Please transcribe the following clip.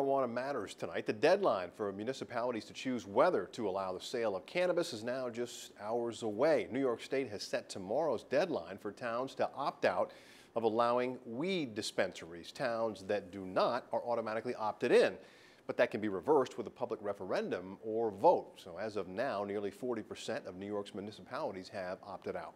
Marijuana matters tonight. The deadline for municipalities to choose whether to allow the sale of cannabis is now just hours away. New York State has set tomorrow's deadline for towns to opt out of allowing weed dispensaries. Towns that do not are automatically opted in. But that can be reversed with a public referendum or vote. So as of now, nearly 40% of New York's municipalities have opted out.